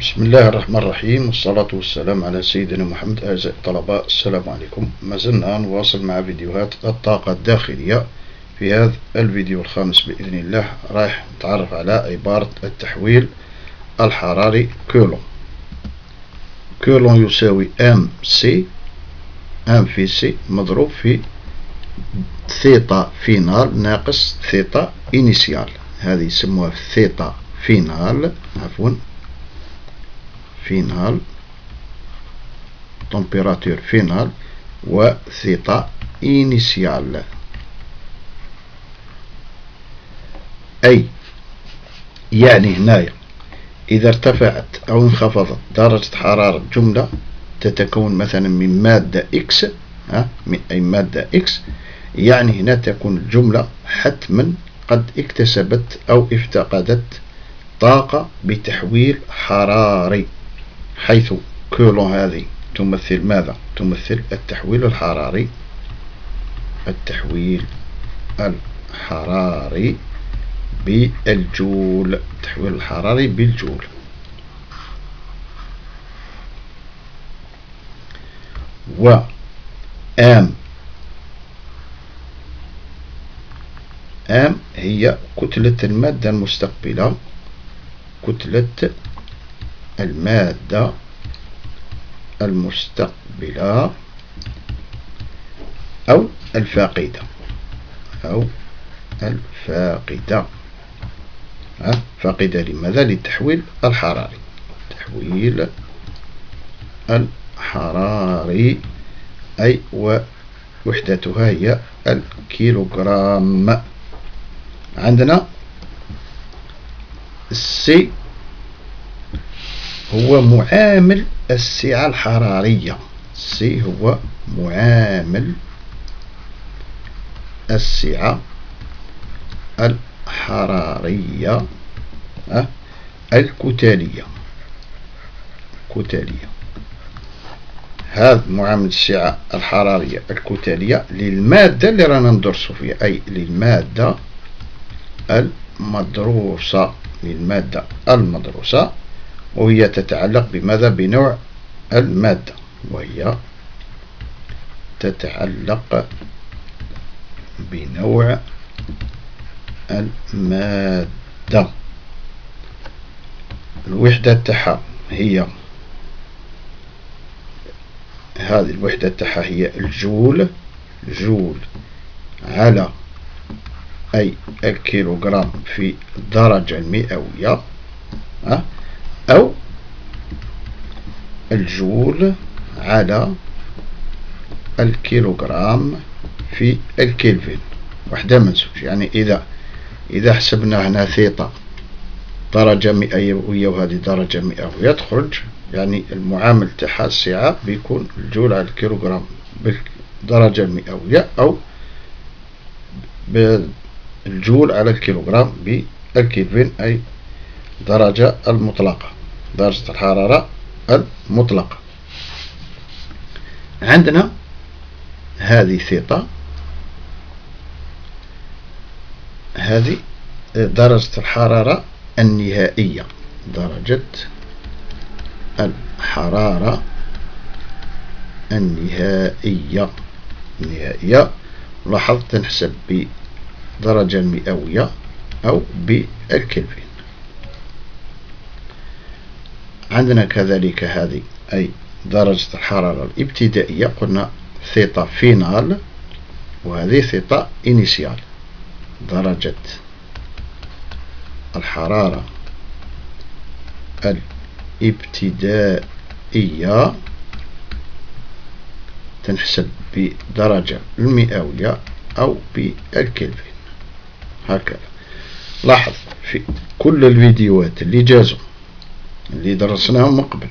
بسم الله الرحمن الرحيم والصلاة والسلام على سيدنا محمد أعزائي الطلبة السلام عليكم ما زلنا نواصل مع فيديوهات الطاقة الداخلية في هذا الفيديو الخامس بإذن الله رايح نتعرف على عبارة التحويل الحراري كولون كولون يساوي M C M في C مضروب في thêta finale ناقص thêta initiale هذه يسموها thêta finale عفوا finale température finale و thêta initiale أي يعني هنايا إذا ارتفعت أو انخفضت درجة حرارة جملة تتكون مثلا من مادة X ها أي مادة X يعني هنا تكون الجملة حتما قد اكتسبت أو افتقدت طاقة بتحويل حراري. حيث كولون هذه تمثل ماذا؟ تمثل التحويل الحراري. التحويل الحراري بالجول. التحويل الحراري بالجول. و آم. آم هي كتلة المادة المستقبلة. كتلة المادة المستقبلة أو الفاقدة. أو الفاقدة. فاقدة لماذا؟ للتحويل الحراري. تحويل الحراري أي ووحدتها هي الكيلوغرام. عندنا ال C هو معامل السعة الحرارية. C هو معامل السعة الحرارية الكتالية. كتالية. هذا معامل السعة الحرارية. الكتالية للمادة اللي رانا ندرسو فيها. أي للمادة المدروسة. للمادة المدروسة. وهي تتعلق بماذا؟ بنوع المادة وهي تتعلق بنوع المادة. الوحدة تاعها هي هذه الوحدة تاعها هي الجول جول على أي الكيلوغرام في الدرجة المئوية أو الجول على الكيلوغرام في الكلفين. وحدة منسوج يعني إذا إذا حسبنا هنا ثيتا درجة مئوية وهذه درجة مئوية تخرج يعني المعامل تاعها السعة بيكون الجول على الكيلوغرام بالدرجة المئوية أو بالجول على الكيلوغرام بالكلفين أي درجة المطلقة. درجة الحرارة المطلقة. عندنا هذه ثيتا هذه درجة الحرارة النهائية درجة الحرارة النهائية. النهائية لاحظ تنحسب بدرجة المئوية أو بالكلفين. عندنا كذلك هذه أي درجة الحرارة الابتدائية قلنا thêta finale وهذه thêta initiale درجة الحرارة الابتدائية تنحسب بدرجة المئوية أو بالكلفين. هكذا. لاحظ في كل الفيديوهات اللي جازوا اللي درسناهم من قبل.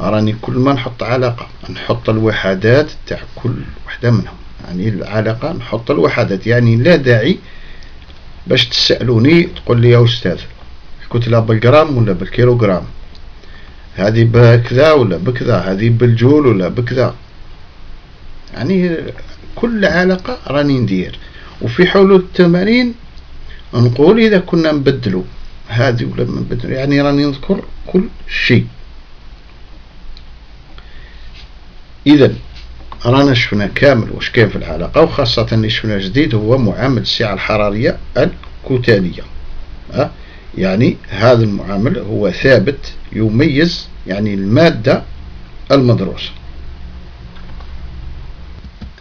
راني كل ما نحط علاقة نحط الوحدات تاع كل وحدة منهم. يعني العلاقة نحط الوحدات. يعني لا داعي باش تسألوني تقول لي يا أستاذ الكتلة بالجرام ولا بالكيلوغرام؟ هذه بكذا ولا بكذا؟ هذه بالجول ولا بكذا؟ يعني كل علاقة راني ندير. وفي حلول التمارين نقول إذا كنا نبدلوا. هذه ولا من بدل يعني راني نذكر كل شيء. إذا رانا شفنا كامل واش كاين في العلاقة وخاصة اللي شفنا جديد هو معامل السعة الحرارية الكتالية أه؟ يعني هذا المعامل هو ثابت يميز يعني المادة المدروسة.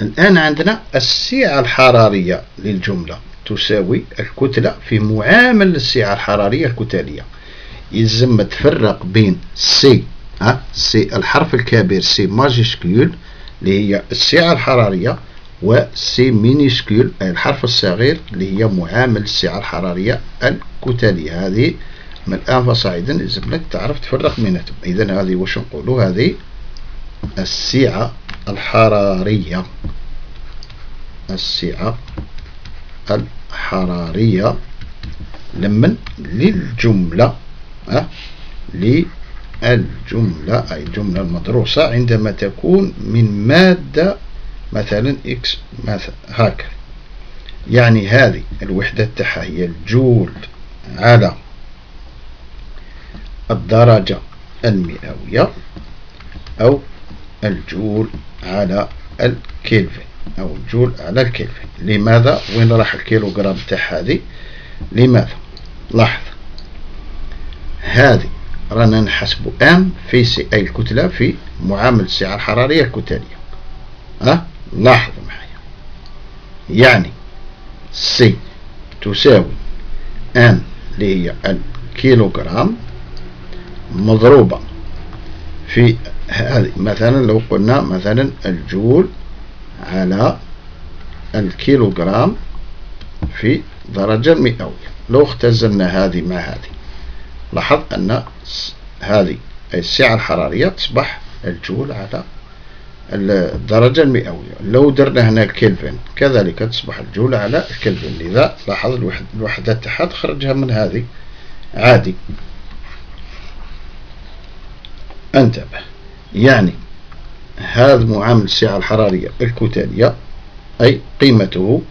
الآن عندنا السعة الحرارية للجملة. تساوي الكتلة في معامل السعة الحرارية الكتلية. يلزم تفرق بين C ها C الحرف الكبير C majuscule اللي هي السعة الحرارية و C minuscule أي الحرف الصغير اللي هي معامل السعة الحرارية الكتلية. هذه من الآن فصاعدا يلزم لك تعرف تفرق بيناتهم. إذا هذه واش نقولوا؟ هذه السعة الحرارية. السعة الحرارية لمن؟ للجملة أه للجملة أي الجملة المدروسة عندما تكون من مادة مثلا إكس مثلا هكذا. يعني هذه الوحدة تاعها هي الجول على الدرجة المئوية أو الجول على الكلفن أو الجول على الكلفن لماذا؟ وين راح الكيلوغرام تاع هذه؟ لماذا؟ لاحظ. هذه رانا نحسب M في C أي الكتلة في معامل السعة الحرارية الكتلية. ها؟ لاحظ معايا. يعني C تساوي m اللي هي الكيلوغرام مضروبة في هذه. مثلا لو قلنا مثلا الجول على الكيلوغرام في درجة مئوية. لو اختزلنا هذه مع هذه لاحظ أن هذه السعة الحرارية تصبح الجول على الدرجة المئوية. لو درنا هنا الكلفن كذلك تصبح الجول على الكلفن لذا لاحظ الوحدة تاعها تخرجها من هذه. عادي. انتبه. يعني هذا معامل السعة الحرارية الكتالية أي قيمته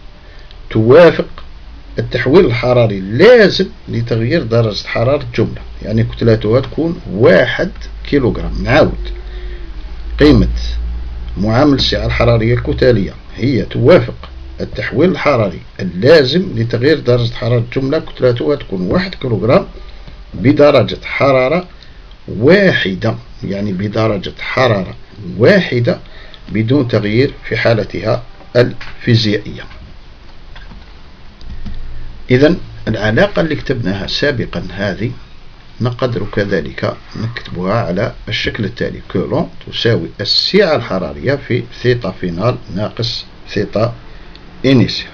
توافق التحويل الحراري لازم لتغيير درجة حرارة الجملة يعني كتلتها تكون واحد كيلوغرام. نعاود. قيمة معامل السعة الحرارية الكتالية هي توافق التحويل الحراري اللازم لتغيير درجة حرارة الجملة كتلتها تكون واحد كيلوغرام بدرجة حرارة واحدة. يعني بدرجة حرارة واحدة بدون تغيير في حالتها الفيزيائية. إذا العلاقة اللي كتبناها سابقا هذه نقدر كذلك نكتبها على الشكل التالي. كولون تساوي السعة الحرارية في ثيتا final ناقص ثيتا initial.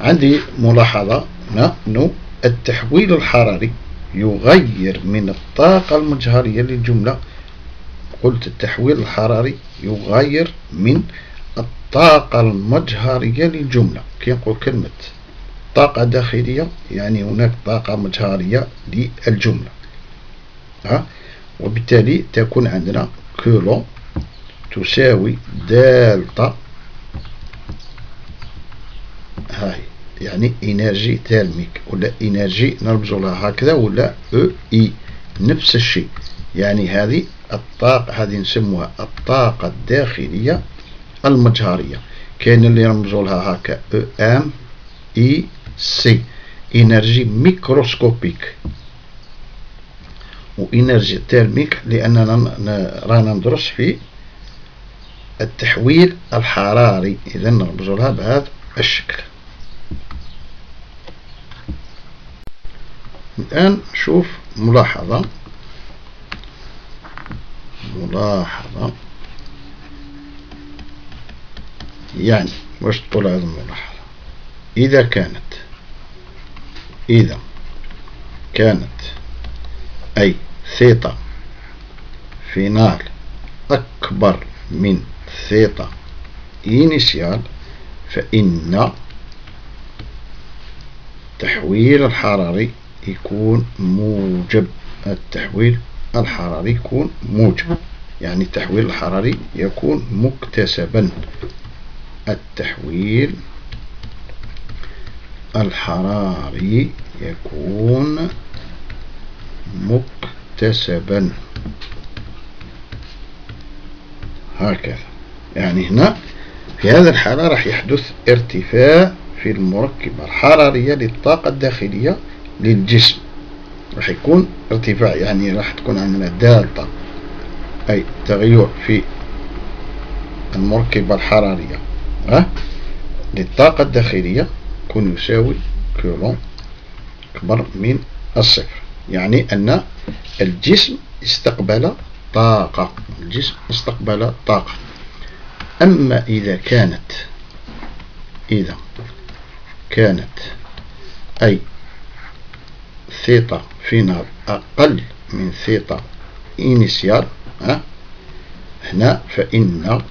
عندي ملاحظة. نحن التحويل الحراري يغير من الطاقة المجهرية للجملة. قلت التحويل الحراري يغير من الطاقة المجهرية للجملة. كي نقول كلمة طاقة داخلية يعني هناك طاقة مجهرية للجملة. ها؟ وبالتالي تكون عندنا كولون تساوي دالتا. هاي. يعني énergie thermique ولا énergie نرمزو لها هكذا ولا أو E نفس الشيء. يعني هذه الطاقة هذه نسموها الطاقة الداخلية المجهرية. كاين اللي يرمزوا لها هكا أو m i c énergie microscopique و énergie thermique لأننا رانا ندرس في التحويل الحراري. اذا نرمزوا لها بهذا الشكل. الآن شوف ملاحظة. ملاحظة. يعني واش تقول هذه الملاحظة؟ إذا كانت إذا كانت أي ثيتا final أكبر من ثيتا initial فإن التحويل الحراري يكون موجب. التحويل الحراري يكون موجب. يعني التحويل الحراري يكون مكتسبا. التحويل الحراري يكون مكتسبا. هكذا. يعني هنا في هذا الحالة راح يحدث ارتفاع في المركبة الحرارية للطاقة الداخلية للجسم. راح يكون ارتفاع يعني راح تكون عندنا دالتا أي تغير في المركبة الحرارية أه؟ للطاقة الداخلية يكون يساوي كولون أكبر من الصفر. يعني أن الجسم استقبل طاقة الجسم استقبل طاقة. أما إذا كانت إذا كانت أي ثيتا final أقل من ثيتا initial هنا فإن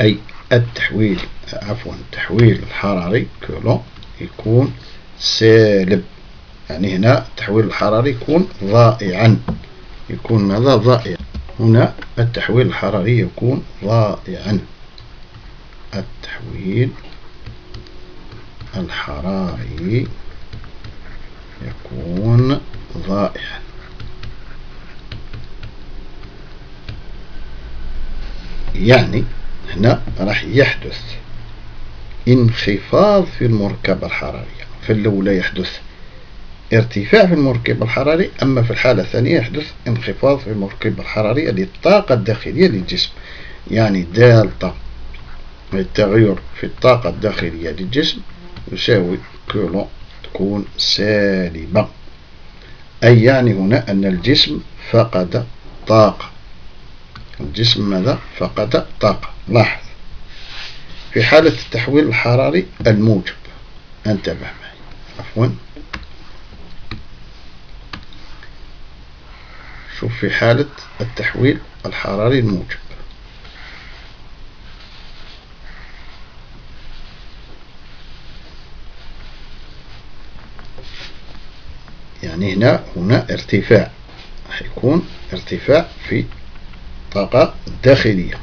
أي التحويل عفوا التحويل الحراري كولون يكون سالب. يعني هنا التحويل الحراري يكون ضائعا. يكون ماذا؟ ضائع هنا التحويل الحراري يكون ضائعا. التحويل الحراري يكون ضائعا. يعني هنا راح يحدث انخفاض في المركبة الحرارية. في الأولى يحدث ارتفاع في المركبة الحراري أما في الحالة الثانية يحدث انخفاض في المركبة الحرارية للطاقة الداخلية للجسم يعني دالتا. التغير في الطاقة الداخلية للجسم يساوي كولون تكون سالبة أي يعني هنا أن الجسم فقد طاقة. الجسم ماذا؟ فقد طاقة. لاحظ. في حالة التحويل الحراري الموجب. انتبه معي. عفوا. شوف في حالة التحويل الحراري الموجب. يعني هنا هنا ارتفاع. حيكون ارتفاع في الطاقة الداخلية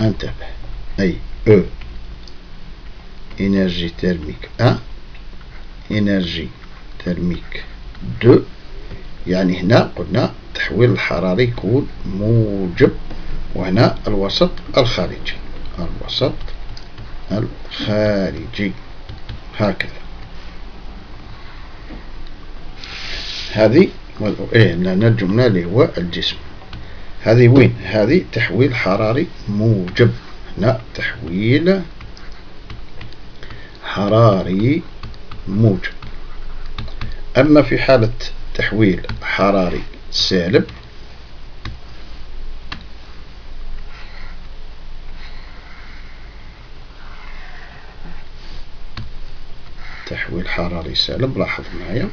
انتبه. أي أو énergie thermique 1 énergie thermique 2 يعني هنا قلنا التحويل الحراري يكون موجب وهنا الوسط الخارجي. الوسط الخارجي. هكذا. هذه إيه لأن الجملة اللي هو الجسم. هذه وين؟ هذه تحويل حراري موجب. هنا تحويل حراري موجب. أما في حالة تحويل حراري سالب تحويل حراري سالب لاحظ معايا.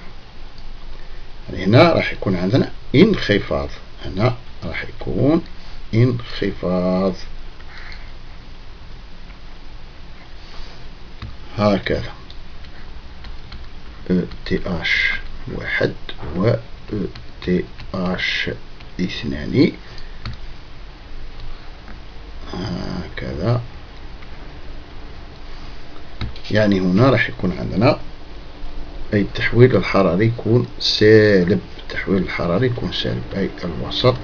هنا راح يكون عندنا انخفاض. هنا راح يكون انخفاض. هكذا. أو تي أش واحد و أو تي أش اثنان. هكذا. يعني هنا راح يكون عندنا أي التحويل الحراري يكون سالب. التحويل الحراري يكون سالب أي الوسط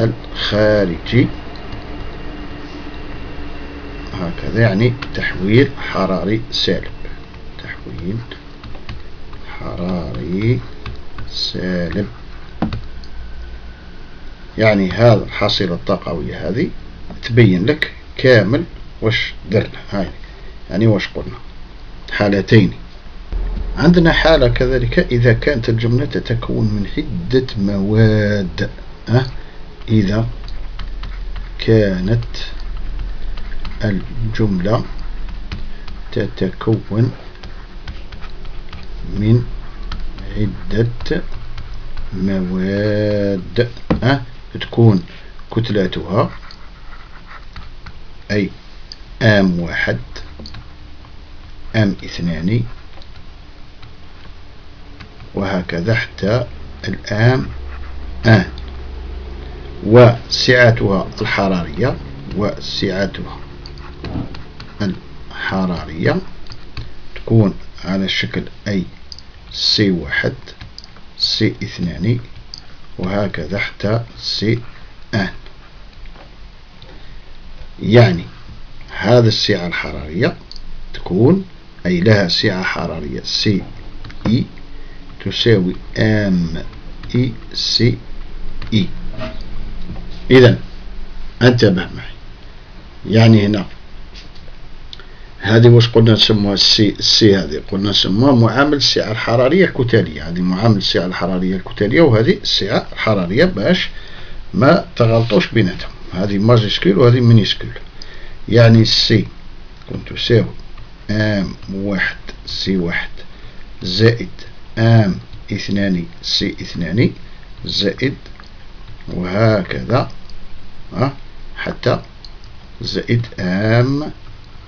الخارجي. هكذا يعني تحويل حراري سالب. تحويل حراري سالب. يعني هذا الحاصلة الطاقوية هذه تبين لك كامل واش درنا. هاي يعني واش قلنا؟ حالتين. عندنا حالة كذلك إذا كانت الجملة تتكون من عدة مواد أه؟ إذا كانت الجملة تتكون من عدة مواد أه؟ تكون كتلتها أي m واحد m اثنان وهكذا حتى ال m n وسعتها الحرارية. وسعتها الحرارية تكون على شكل أي C واحد C اثنان وهكذا حتى C n. يعني هذا السعة الحرارية تكون أي لها سعة حرارية سي إي تساوي ام إي سي إي إذا انتبه معي. يعني هنا. هذه واش قلنا نسموها السي السي هذه؟ قلنا نسموها معامل السعة الحرارية الكتلية هذه معامل السعة الحرارية الكتلية وهذه السعة الحرارية باش ما تغلطوش بيناتهم. هذه majuscule وهذه minuscule يعني ال C كنت تساوي m واحد c واحد زائد m اثنان c اثنان زائد وهكذا أه حتى زائد m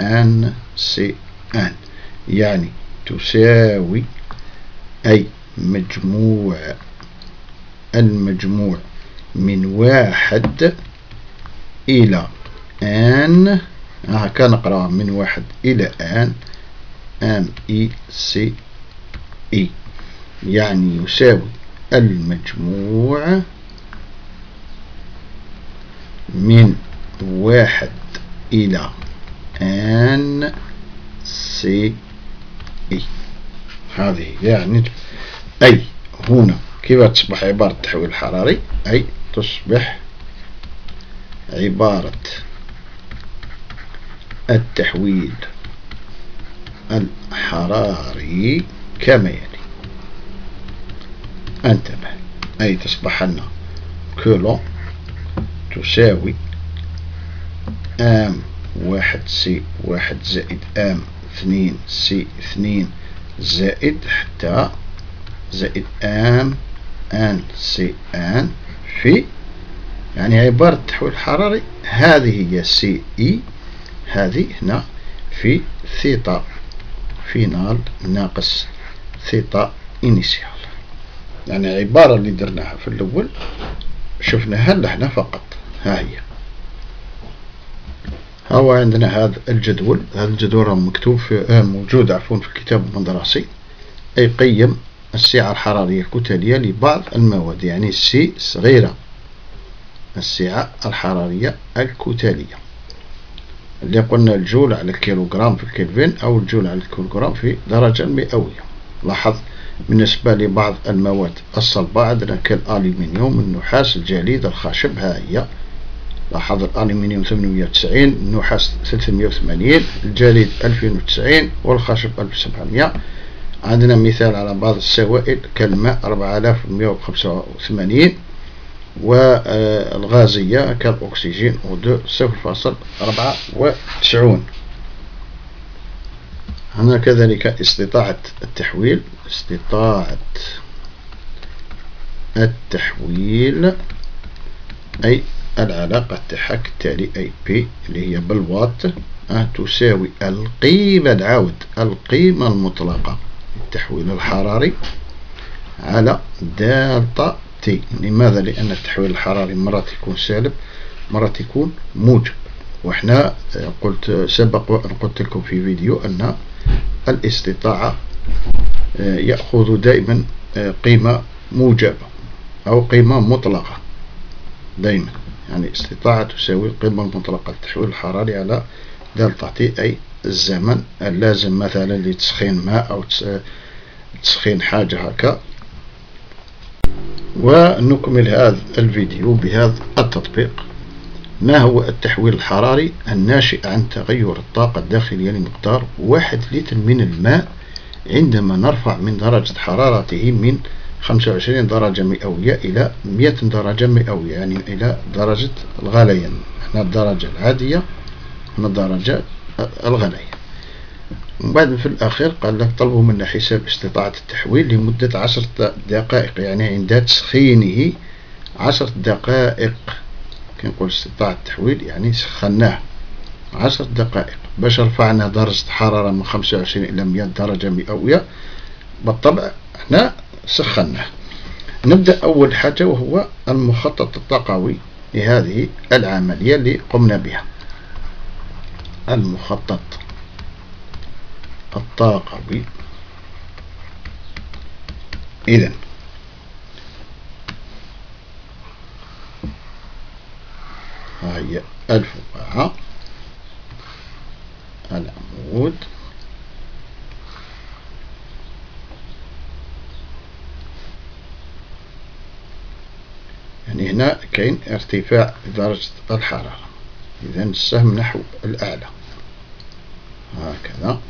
n c n. يعني تساوي أي مجموع المجموع من واحد إلى n. هكا نقرأ من واحد إلى n. m i c i. يعني يساوي المجموع من واحد إلى n سي اي هذه يعني أي هنا كيف تصبح عبارة التحويل الحراري أي تصبح عبارة التحويل الحراري كما يلي انتبه. أي تصبح لنا كولون تساوي m واحد c واحد زائد m اثنين c اثنين زائد حتى زائد m n c n في يعني عبارة التحويل الحراري هذه هي سي اي هذه هنا في ثيتا final ناقص ثيتا initial يعني عبارة اللي درناها في الأول شفناها لهنا فقط. ها هي. هو عندنا هذا الجدول. هذا الجدول مكتوب في آه موجود عفوا في الكتاب المدرسي. أي قيم السعة الحرارية الكتلية لبعض المواد يعني السي صغيرة. السعة الحرارية الكتلية اللي قلنا الجول على الكيلوغرام في الكلفين أو الجول على الكيلوغرام في درجة مئوية. لاحظ بالنسبة لبعض المواد الصلبة عندنا كالألمنيوم النحاس الجليد الخشب ها هي. لاحظ الألمنيوم 890 النحاس 380 الجليد 2090 والخشب 1700 عندنا مثال على بعض السوائل كالماء 4185 والغازية كالأكسجين ودو صفر فاصل أربعة وتسعون. هنا كذلك استطاعة التحويل استطاعة التحويل أي العلاقة كالتالي أي بي اللي هي بالوات أه تساوي القيمة نعاود القيمة المطلقة التحويل الحراري على دالتا تي لماذا؟ لأن التحويل الحراري مرات يكون سالب مرات يكون موجب. وإحنا قلت سبق وأن قلت لكم في فيديو أن الاستطاعة آه، يأخذ دائما آه، قيمة موجبة أو قيمة مطلقة دائما. يعني استطاعة تساوي القيمة المطلقة للتحويل الحراري على دالتا تي أي الزمن اللازم مثلا لتسخين ماء أو تسخين حاجة هكا. ونكمل هذا الفيديو بهذا التطبيق. ما هو التحويل الحراري الناشئ عن تغير الطاقة الداخلية لمقدار واحد لتر من الماء عندما نرفع من درجة حرارته من 25 درجة مئوية إلى 100 درجة مئوية يعني إلى درجة الغليان هنا الدرجة العادية هنا الدرجة الغليان وبعد في الأخير قال لك طلبوا منا حساب استطاعة التحويل لمدة عشرة دقائق يعني عند تسخينه عشرة دقائق. كنقول استطاعة التحويل يعني سخناه عشرة دقائق. باش رفعنا درجة حرارة من خمسة وعشرين إلى مئة درجة مئوية بالطبع إحنا سخناه. نبدأ أول حاجة وهو المخطط الطاقوي لهذه العملية اللي قمنا بها. المخطط الطاقوي. إذا هي الفقاعة العمود. يعني هنا كاين ارتفاع درجة الحرارة. إذا السهم نحو الأعلى. هكذا.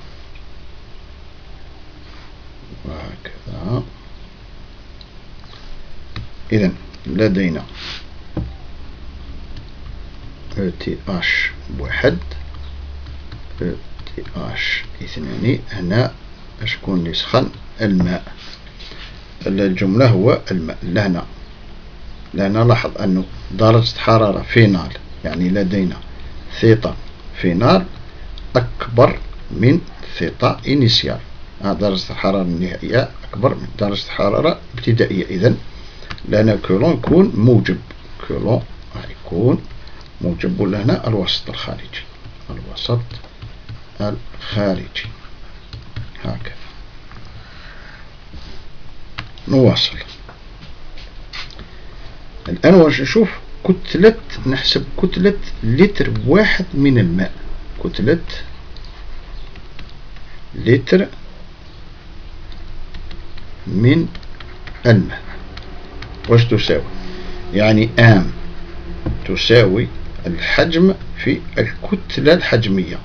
وهكذا إذا لدينا تي اش بواحد تي اش اثنان. هنا شكون اللي سخن الماء. الجملة هو الماء. لهنا. لهنا لاحظ أنه درجة حرارة final يعني لدينا ثيتا final أكبر من ثيتا إنيسيال. درجة الحرارة النهائية أكبر من درجة الحرارة ابتدائية. إذن لأن كولون يكون موجب. كولون يكون موجب هنا الوسط الخارجي. الوسط الخارجي. هكذا. نواصل. الآن واش نشوف كتلة نحسب كتلة لتر واحد من الماء. كتلة لتر من الماء. واش تساوي؟ يعني آم تساوي الحجم في الكتلة الحجمية.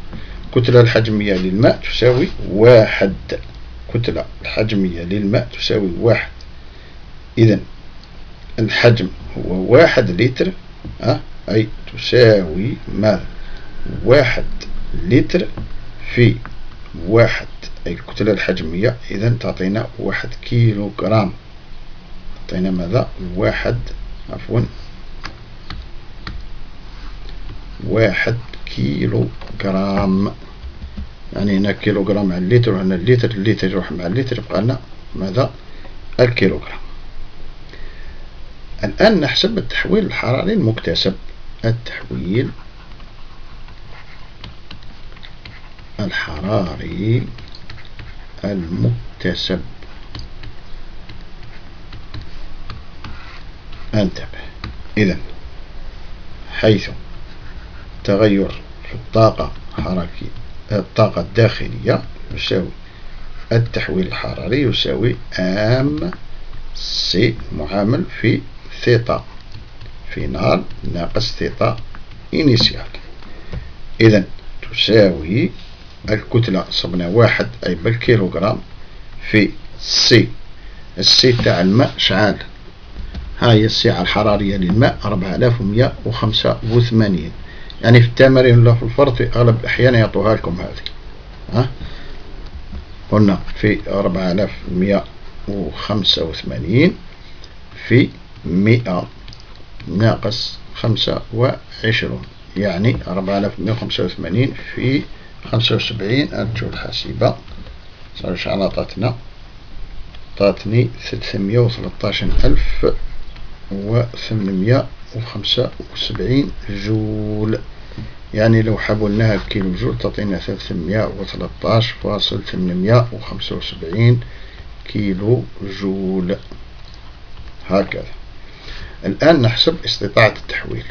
الكتلة الحجمية للماء تساوي واحد. كتلة الحجمية للماء تساوي واحد. إذا الحجم هو واحد لتر أه؟ أي تساوي ماذا واحد لتر في واحد. أي الكتلة الحجمية إذا تعطينا واحد كيلو جرام تعطينا ماذا؟ واحد عفوا. واحد كيلو جرام يعني هنا كيلو جرام مع اللتر وهنا اللتر اللتر يروح مع اللتر يبقى لنا ماذا؟ الكيلو جرام الآن نحسب التحويل الحراري المكتسب. التحويل الحراري المكتسب. انتبه. إذا حيث تغير في الطاقة حركي الطاقة الداخلية يساوي التحويل الحراري يساوي m c معامل في ثيتا finale ناقص ثيتا initiale إذا تساوي الكتلة صبنا واحد أي بالكيلوغرام في سي السي تاع الماء شعال؟ هاي السعة الحرارية للماء 4185 يعني في التمارين ولا في الفرض في أغلب الأحيان يعطوها لكم هذه. ها؟ قلنا في 4185 في 100 ناقص 25 يعني 4185 في 75 أنتو الحاسبة صار شحال عطاتنا عطاتني 313 ألف وثمانمية وخمسة وسبعين جول. يعني لو حولناها بكيلو جول تعطينا ثلاثمية وثلاثطاش فاصل ثمانمية وخمسة وسبعين كيلو جول. هكذا. الآن نحسب استطاعة التحويل.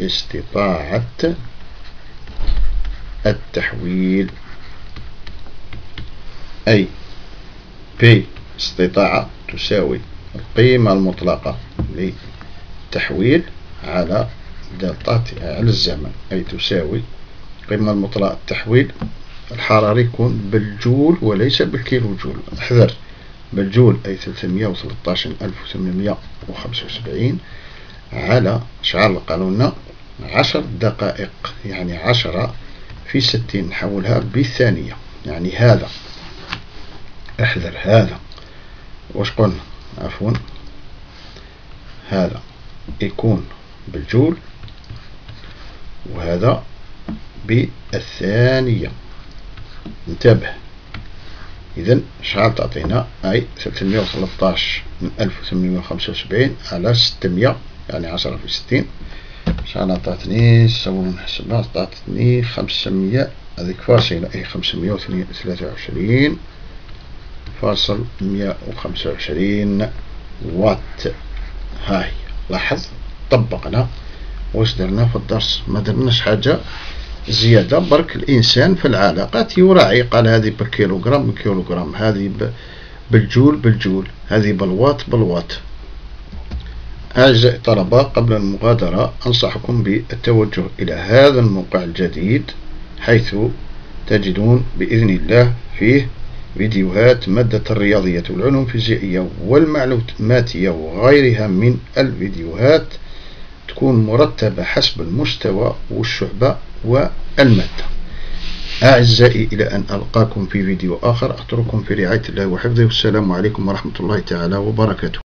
استطاعة التحويل. أي P استطاعة تساوي القيمة المطلقة للتحويل على دلتا على الزمن أي تساوي القيمة المطلقة التحويل الحراري يكون بالجول وليس بالكيلو جول احذر بالجول أي 313875 على شحال قالوا عشر دقائق يعني عشرة في ستين نحولها بالثانية يعني هذا احذر هذا. واش قلنا؟ عفوا هذا. يكون بالجول وهذا بالثانية. انتبه. إذا شحال تعطينا أي 313 من 1875 على 600 يعني 10 في 60 شحال عطاتني شحال نحسبها عطاتني خمسمية. هذيك فاصلة أي خمسمية وثلاثة وعشرين فاصل مية وخمسة وعشرين وات. هاي. لاحظ طبقنا واش درنا في الدرس؟ ما درناش حاجة زيادة. برك الإنسان في العلاقات يراعي قال هذه بالكيلوغرام بالكيلوغرام هذه بالجول بالجول هذه بالوات بالوات. أعزائي الطلبة قبل المغادرة أنصحكم بالتوجه إلى هذا الموقع الجديد حيث تجدون بإذن الله فيه فيديوهات مادة الرياضية والعلوم الفيزيائية والمعلوماتية وغيرها من الفيديوهات تكون مرتبة حسب المستوى والشعبة والمادة. أعزائي إلى أن ألقاكم في فيديو آخر أترككم في رعاية الله وحفظه. والسلام عليكم ورحمة الله تعالى وبركاته.